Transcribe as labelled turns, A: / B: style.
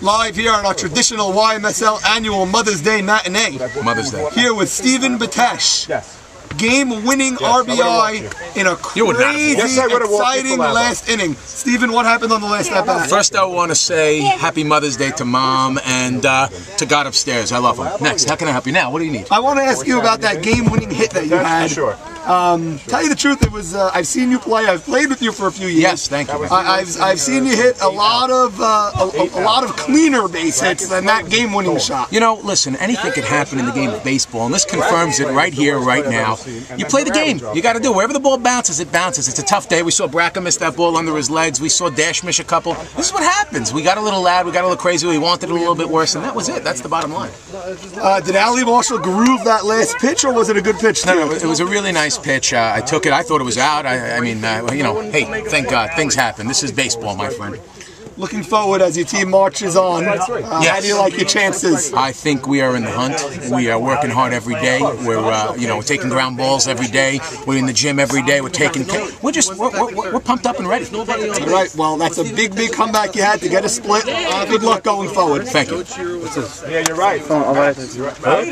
A: Live here on our traditional YMSL annual Mother's Day matinee.
B: Mother's Day.
A: Here with Stephen Betesh. Game-winning RBI in a
B: You would not have
A: crazy,
C: Yes, I would have walked
A: exciting last inning. Stephen, what happened on the last at bat?
B: First, I want to say Happy Mother's Day to Mom and uh, to God upstairs. I love him. Next, how can I help you now? What do you need?
A: I want to ask you about that game-winning hit that you had.
C: That's for sure.
A: Tell you the truth, it was. Uh, I've seen you play. I've played with you for a few years.
B: Yes, thank you.
A: I, I've I've seen you hit a lot of uh, a, a- lot of cleaner base hits than that game-winning shot.
B: You know, listen, anything could happen in the game of baseball, and this confirms it right here, right now. You play the game. You got to do it. Wherever the ball bounces, it bounces. It's a tough day. We saw Braca miss that ball under his legs. We saw Dash miss a couple. This is what happens. We got a little loud. We got a little crazy. We wanted it a little bit worse, and that was it. That's the bottom line.
A: Uh, did Ali Marshall groove that last pitch, or was it a good pitch?
B: No, no, it was a really nice pitch. Uh, I took it. I thought it was out. I, I mean, uh, you know, hey, thank God, things happen. This is baseball, my friend.
A: Looking forward as your team marches on. Uh, How do you like your chances?
B: I think we are in the hunt. We are working hard every day. We're, uh, you know, taking ground balls every day. We're in the gym every day. We're taking. We're just, we're, we're, we're pumped up and ready.
A: All right. Well, that's a big, big comeback you had to get a split. Uh, good luck going forward.
B: Thank you.
C: Yeah, you're right.